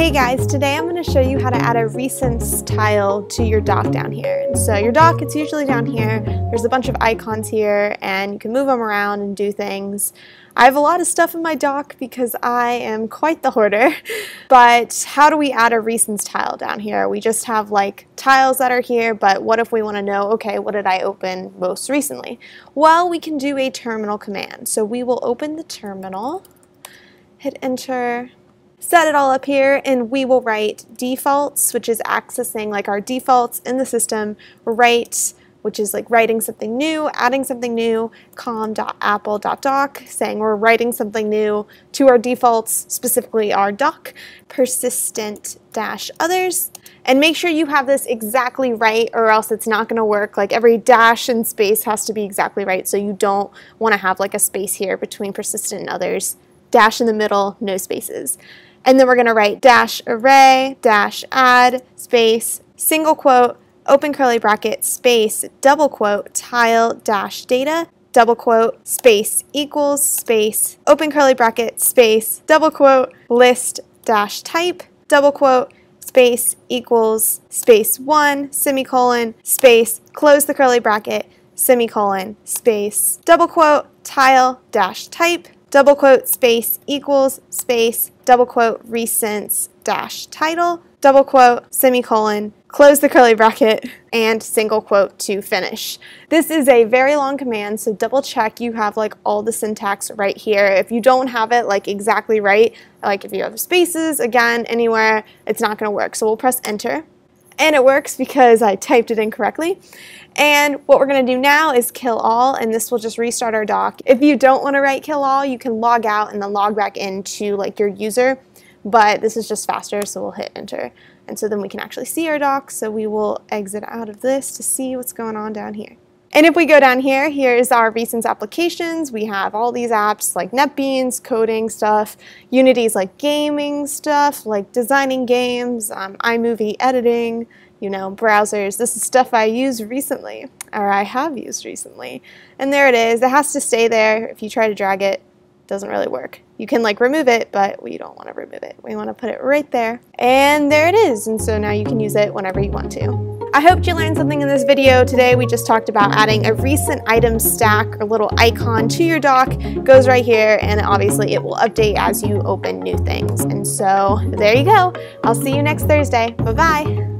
Hey guys, today I'm going to show you how to add a recents tile to your dock down here. And so your dock, it's usually down here. There's a bunch of icons here and you can move them around and do things. I have a lot of stuff in my dock because I am quite the hoarder. But how do we add a recents tile down here? We just have like tiles that are here, but what if we want to know, okay, what did I open most recently? Well, we can do a terminal command. So we will open the terminal, hit enter, set it all up here and we will write defaults, which is accessing like our defaults in the system, write which is like writing something new, adding something new, com.apple.dock, saying we're writing something new to our defaults, specifically our dock, persistent dash others, and make sure you have this exactly right or else it's not going to work. Like every dash and space has to be exactly right, so you don't want to have like a space here between persistent and others. Dash in the middle, no spaces. And then we're going to write dash array, dash add, space, single quote, open curly bracket, space, double quote, tile dash data, double quote, space equals, space, open curly bracket, space, double quote, list dash type, double quote, space equals, space one, semicolon, space, close the curly bracket, semicolon, space, double quote, tile dash type, double quote, space equals, space, double quote, recents dash tile, double quote, semicolon, close the curly bracket, and single quote to finish. This is a very long command, so double check you have like all the syntax right here. If you don't have it like exactly right, like if you have spaces, again, anywhere, it's not gonna work. So we'll press enter. And it works because I typed it incorrectly. And what we're going to do now is killall, and this will just restart our dock. If you don't want to write killall, you can log out and then log back into like your user, but this is just faster, so we'll hit enter. And so then we can actually see our dock, so we will exit out of this to see what's going on down here. And if we go down here, here's our recent applications. We have all these apps like NetBeans, coding stuff, Unity's like gaming stuff, like designing games, um, iMovie editing, you know, browsers. This is stuff I use recently, or I have used recently. And there it is. It has to stay there. If you try to drag it, it doesn't really work. You can like remove it, but we don't want to remove it. We want to put it right there. And there it is. And so now you can use it whenever you want to. I hope you learned something in this video. Today we just talked about adding a recent item stack or little icon to your dock. It goes right here and obviously it will update as you open new things. And so there you go. I'll see you next Thursday. Bye-bye.